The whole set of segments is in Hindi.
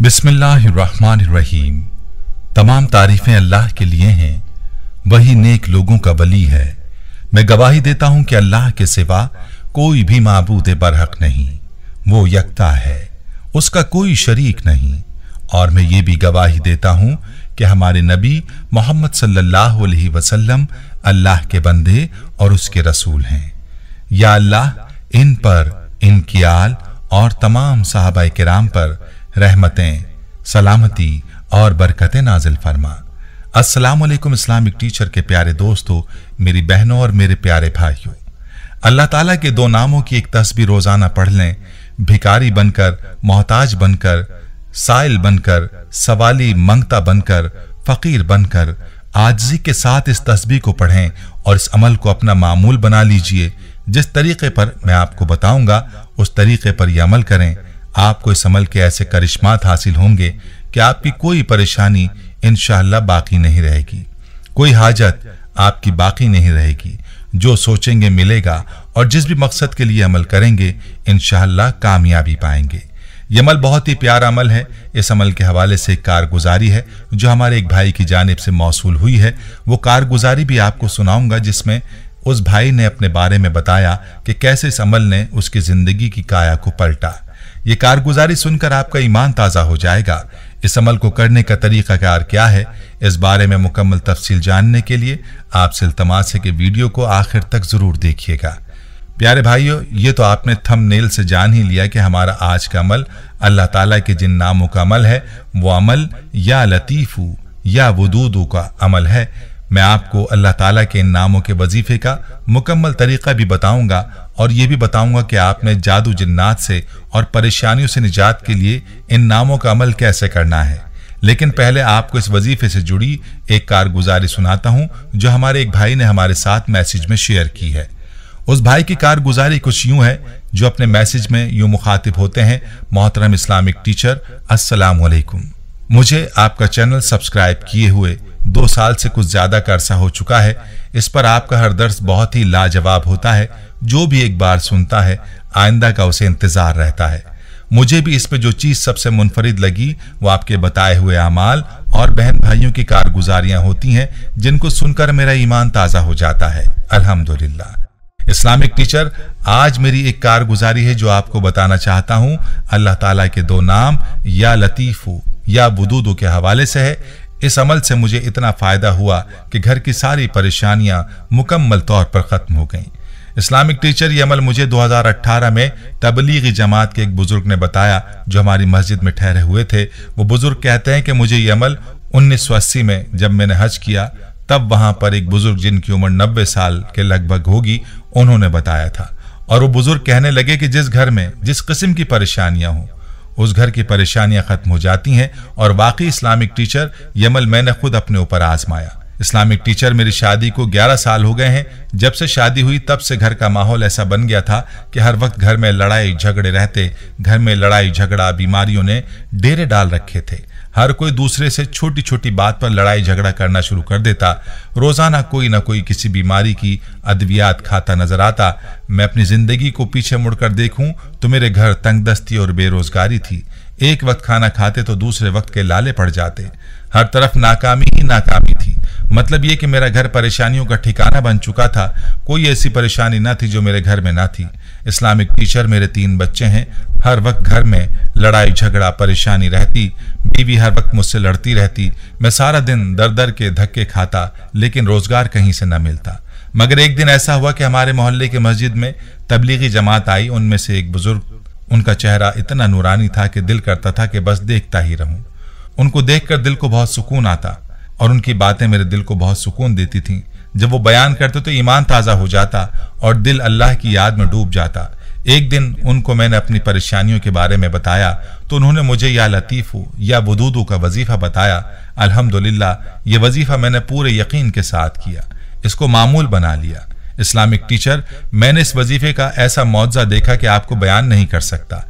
बिस्मिल्लाहिर्रहमानिर्रहीम। तमाम तारीफें अल्लाह के लिए हैं, वही नेक लोगों का वली है। मैं गवाही देता हूँ कि अल्लाह के सिवा कोई भी माबूद बरहक नहीं, वो यकता है, उसका कोई शरीक नहीं। और मैं ये भी गवाही देता हूँ कि हमारे नबी मोहम्मद सल्लल्लाहु अलैहि वसल्लम अल्लाह के बंदे और उसके रसूल हैं। या अल्लाह इन पर, इनकी आल और तमाम साहबा कराम पर रहमतें, सलामती और बरकतें नाजिल फरमा। अस्सलाम वालेकुम इस्लामिक टीचर के प्यारे दोस्तों, मेरी बहनों और मेरे प्यारे भाइयों। अल्लाह ताला के दो नामों की एक तस्वीर रोज़ाना पढ़ लें। भिकारी बनकर, मोहताज बनकर, साइल बनकर, सवाली मंगता बनकर, फकीर बनकर। आजजी के साथ इस तस्वीर को पढ़ें और इस अमल को अपना मामूल बना लीजिए। जिस तरीके पर मैं आपको बताऊँगा, उस तरीके पर यह अमल करें। आपको इस अमल के ऐसे करिश्मात हासिल होंगे कि आपकी कोई परेशानी इनशाला बाकी नहीं रहेगी। कोई हाजत आपकी बाकी नहीं रहेगी। जो सोचेंगे मिलेगा और जिस भी मकसद के लिए अमल करेंगे इनशाला कामयाबी पाएँगे। यह अमल बहुत ही प्यारा अमल है। इस अमल के हवाले से एक कारगुजारी है, जो हमारे एक भाई की जानब से मौसू हुई है। वो कारगुजारी भी आपको सुनाऊँगा, जिसमें उस भाई ने अपने बारे में बताया कि कैसे इस अमल ने उसकी ज़िंदगी की काया को पलटा। ये कारगुजारी सुनकर आपका ईमान ताज़ा हो जाएगा। इस अमल को करने का तरीका कार क्या है? इस बारे में मुकम्मल तफसील जानने के लिए आपसे इल्तमास है कि वीडियो को आखिर तक ज़रूर देखिएगा। प्यारे भाइयों, ये तो आपने थम थंबनेल से जान ही लिया कि हमारा आज का अमल अल्लाह ताला के जिन नामों का अमल है, वो अमल या लतीफ़ू या वदूदू का अमल है। मैं आपको अल्लाह ताला के इन नामों के वजीफे का मुकम्मल तरीका भी बताऊँगा और ये भी बताऊँगा कि आपने जादू जिन्नात से और परेशानियों से निजात के लिए इन नामों का अमल कैसे करना है। लेकिन पहले आपको इस वजीफे से जुड़ी एक कारगुजारी सुनाता हूँ, जो हमारे एक भाई ने हमारे साथ मैसेज में शेयर की है। उस भाई की कारगुजारी कुछ यूँ है, जो अपने मैसेज में यूँ मुखातिब होते हैं, मोहतरम इस्लामिक टीचर अस्सलाम वालेकुम मुझे आपका चैनल सब्सक्राइब किए हुए दो साल से कुछ ज़्यादा का अरसा हो चुका है, इस पर आपका हर दर्स बहुत ही लाजवाब होता है, जो भी एक बार सुनता है, आइंदा का उसे इंतज़ार रहता है। मुझे भी इसमें जो चीज़ सबसे मुनफरिद लगी, वो आपके बताए हुए अमाल और बहन भाइयों की कारगुजारियाँ होती हैं, जिनको सुनकर मेरा ईमान ताज़ा हो जाता है। अल्हम्दुलिल्लाह। इस्लामिक टीचर, आज मेरी एक कारगुजारी है जो आपको बताना चाहता हूँ। अल्लाह ताला के दो नाम, या लतीफू। या बुदूदो के हवाले से है। इस अमल से मुझे इतना फ़ायदा हुआ कि घर की सारी परेशानियाँ मुकम्मल तौर पर खत्म हो गईं। इस्लामिक टीचर ये अमल मुझे 2018 में तबलीगी जमात के एक बुज़ुर्ग ने बताया, जो हमारी मस्जिद में ठहरे हुए थे। वो बुज़ुर्ग कहते हैं कि मुझे ये अमल 1980 में जब मैंने हज किया, तब वहाँ पर एक बुज़ुर्ग जिनकी उम्र नब्बे साल के लगभग होगी, उन्होंने बताया था। और वो बुज़ुर्ग कहने लगे कि जिस घर में, जिस किस्म की परेशानियाँ हों उस घर की परेशानियाँ खत्म हो जाती हैं और बाकी इस्लामिक टीचर यमल मैंने खुद अपने ऊपर आजमाया। इस्लामिक टीचर मेरी शादी को 11 साल हो गए हैं। जब से शादी हुई, तब से घर का माहौल ऐसा बन गया था कि हर वक्त घर में लड़ाई झगड़े रहते। घर में लड़ाई, झगड़ा, बीमारियों ने डेरे डाल रखे थे। हर कोई दूसरे से छोटी छोटी बात पर लड़ाई, झगड़ा करना शुरू कर देता। रोज़ाना कोई ना कोई किसी बीमारी की अद्वियात खाता नज़र आता। मैं अपनी ज़िंदगी को पीछे मुड़कर देखूँ तो मेरे घर तंगदस्ती और बेरोजगारी थी। एक वक्त खाना खाते तो दूसरे वक्त के लाले पड़ जाते। हर तरफ़ नाकामी ही नाकामी थी। मतलब ये कि मेरा घर परेशानियों का ठिकाना बन चुका था। कोई ऐसी परेशानी ना थी जो मेरे घर में ना थी। इस्लामिक टीचर मेरे तीन बच्चे हैं। हर वक्त घर में लड़ाई, झगड़ा, परेशानी रहती। बीवी हर वक्त मुझसे लड़ती रहती। मैं सारा दिन दर दर के धक्के खाता, लेकिन रोज़गार कहीं से न मिलता। मगर एक दिन ऐसा हुआ कि हमारे मोहल्ले की मस्जिद में तबलीगी जमात आई। उनमें से एक बुज़ुर्ग, उनका चेहरा इतना नूरानी था कि दिल करता था कि बस देखता ही रहूँ। उनको देखकर दिल को बहुत सुकून आता। और उनकी बातें मेरे दिल को बहुत सुकून देती थीं। जब वो बयान करते तो ईमान ताज़ा हो जाता और दिल अल्लाह की याद में डूब जाता। एक दिन उनको मैंने अपनी परेशानियों के बारे में बताया तो उन्होंने मुझे, या लतीफ़ू, या वदूदू का वजीफ़ा बताया। अल्हम्दुलिल्लाह, ये वजीफ़ा मैंने पूरे यकीन के साथ किया। इसको मामूल बना लिया। इस्लामिक टीचर, मैंने इस वजीफे का ऐसा मुआवजा देखा कि आपको बयान नहीं कर सकता।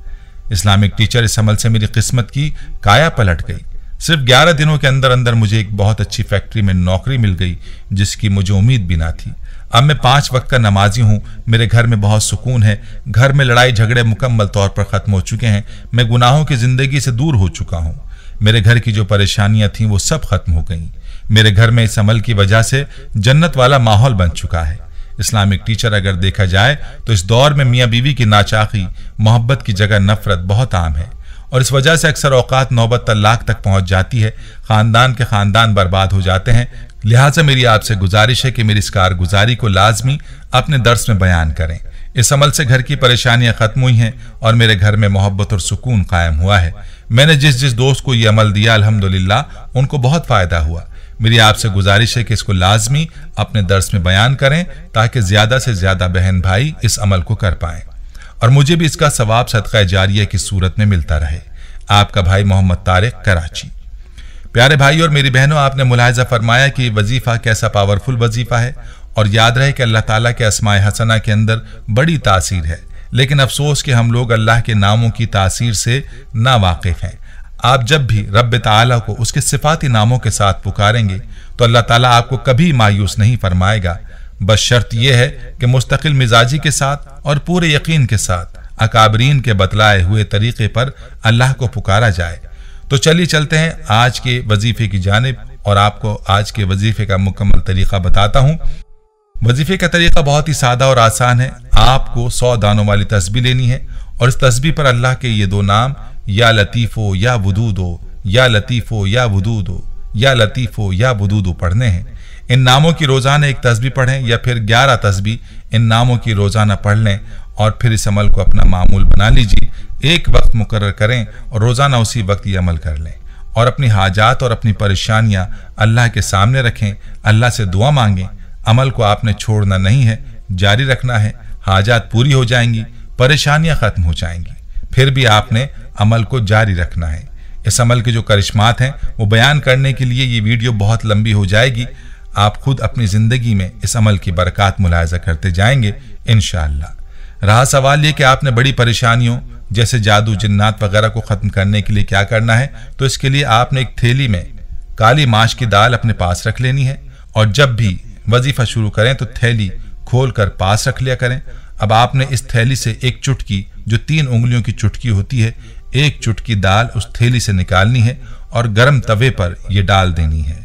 इस्लामिक टीचर इस अमल से मेरी किस्मत की काया पलट गई। सिर्फ़ 11 दिनों के अंदर अंदर मुझे एक बहुत अच्छी फैक्ट्री में नौकरी मिल गई, जिसकी मुझे उम्मीद भी ना थी। अब मैं पाँच वक्त का नमाजी हूँ, मेरे घर में बहुत सुकून है, घर में लड़ाई झगड़े मुकम्मल तौर पर खत्म हो चुके हैं, मैं गुनाहों की ज़िंदगी से दूर हो चुका हूँ। मेरे घर की जो परेशानियाँ थीं, वो सब खत्म हो गईं। मेरे घर में इस अमल की वजह से जन्नत वाला माहौल बन चुका है। इस्लामिक टीचर अगर देखा जाए तो इस दौर में मियाँ बीवी की नाचाकी मोहब्बत की जगह नफरत बहुत आम है। और इस वजह से अक्सर औकात नौबत तलाक तक पहुँच जाती है। खानदान के खानदान बर्बाद हो जाते हैं। लिहाजा मेरी आपसे गुजारिश है कि मेरी इस कारगुजारी को लाजमी अपने दर्स में बयान करें। इस अमल से घर की परेशानियाँ खत्म हुई हैं और मेरे घर में मोहब्बत और सुकून कायम हुआ है। मैंने जिस जिस दोस्त को ये अमल दिया, अल्हम्दुलिल्लाह, उनको बहुत फ़ायदा हुआ। मेरी आपसे गुजारिश है कि इसको लाजमी अपने दर्स में बयान करें ताकि ज़्यादा से ज़्यादा बहन भाई इस अमल को कर पाए। और मुझे भी इसका सवाब सदका जारिया की सूरत में मिलता रहे। आपका भाई मोहम्मद तारिक कराची। प्यारे भाई और मेरी बहनों, आपने मुलायजा फरमाया कि वजीफा कैसा पावरफुल वजीफा है और याद रहे कि अल्लाह ताला के असमाय हसना के अंदर बड़ी तासीर है। लेकिन अफसोस कि हम लोग अल्लाह के नामों की तासीर से ना वाकिफ हैं। आप जब भी रब ताला को उसके सिफाती नामों के साथ पुकारेंगे तो अल्लाह ताला आपको कभी मायूस नहीं फरमाएगा। बस शर्त यह है कि मुस्तकिल मिजाजी के साथ और पूरे यकीन के साथ, अकाबरीन के बतलाए हुए तरीके पर अल्लाह को पुकारा जाए। तो चलिए चलते हैं आज के वजीफे की जानब और आपको आज के वजीफे का मुकम्मल तरीका बताता हूँ। वजीफे का तरीका बहुत ही सादा और आसान है। आपको सौ दानों वाली तस्बी लेनी है और इस तस्बी पर अल्लाह के ये दो नाम, या लतीफ़ो, या वदूदो, या लतीफ़ो, या वदूदो, या लतीफ़ो, या वदूदो पढ़ने हैं। इन नामों की रोज़ाना एक तस्बी पढ़ें या फिर ग्यारह तस्बी इन नामों की रोज़ाना पढ़ लें और फिर इस अमल को अपना मामूल बना लीजिए। एक वक्त मुकर करें और रोज़ाना उसी वक्त ये अमल कर लें। और अपनी हाजात और अपनी परेशानियाँ अल्लाह के सामने रखें, अल्लाह से दुआ मांगें, अमल को आपने छोड़ना नहीं है, जारी रखना है, हाजात पूरी हो जाएँगी, परेशानियाँ खत्म हो जाएँगी। फिर भी आपने अमल को जारी रखना है। इस अमल के जो करिश्मात हैं, वो बयान करने के लिए ये वीडियो बहुत लंबी हो जाएगी। आप खुद अपनी ज़िंदगी में इस अमल की बरकत मुलायजा करते जाएँगे इन रहा सवाल ये कि आपने बड़ी परेशानियों जैसे जादू जन्नात वगैरह को ख़त्म करने के लिए क्या करना है तो इसके लिए आपने एक थैली में काली माश की दाल अपने पास रख लेनी है और जब भी वजीफा शुरू करें तो थैली खोल कर पास रख लिया करें। अब आपने इस थैली से एक चुटकी, जो तीन उंगलियों की चुटकी होती है, एक चुटकी दाल उस थैली से निकालनी है और गर्म तवे पर यह डाल देनी है।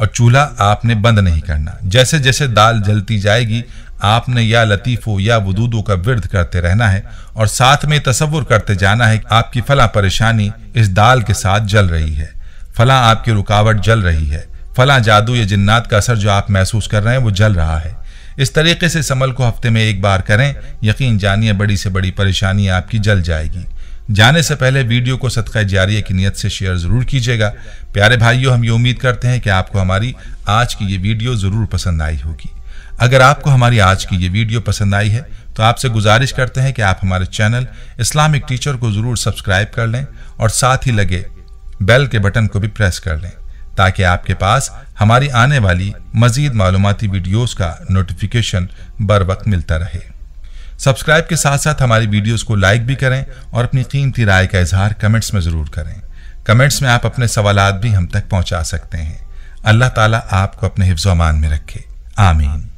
और चूल्हा आपने बंद नहीं करना। जैसे जैसे दाल जलती जाएगी, आपने या लतीफ़ो या वदूदों का विरद करते रहना है और साथ में तस्वुर करते जाना है कि आपकी फला परेशानी इस दाल के साथ जल रही है। फला आपकी रुकावट जल रही है। फला जादू या जिन्नात का असर जो आप महसूस कर रहे हैं, वो जल रहा है। इस तरीके से समल को हफ़्ते में एक बार करें। यकीन जानिए, बड़ी से बड़ी परेशानी आपकी जल जाएगी। जाने से पहले वीडियो को सदका जारिया की नीयत से शेयर ज़रूर कीजिएगा। प्यारे भाइयों, हम ये उम्मीद करते हैं कि आपको हमारी आज की ये वीडियो ज़रूर पसंद आई होगी। अगर आपको हमारी आज की ये वीडियो पसंद आई है तो आपसे गुजारिश करते हैं कि आप हमारे चैनल इस्लामिक टीचर को ज़रूर सब्सक्राइब कर लें और साथ ही लगे बेल के बटन को भी प्रेस कर लें, ताकि आपके पास हमारी आने वाली मजीद मालूमती वीडियोस का नोटिफिकेशन बर वक्त मिलता रहे। सब्सक्राइब के साथ साथ हमारी वीडियोस को लाइक भी करें और अपनी कीमती राय का इजहार कमेंट्स में ज़रूर करें। कमेंट्स में आप अपने सवाल भी हम तक पहुँचा सकते हैं। अल्लाह ताला आपको अपने हिफ्ज़ अमान में रखे। आमीन।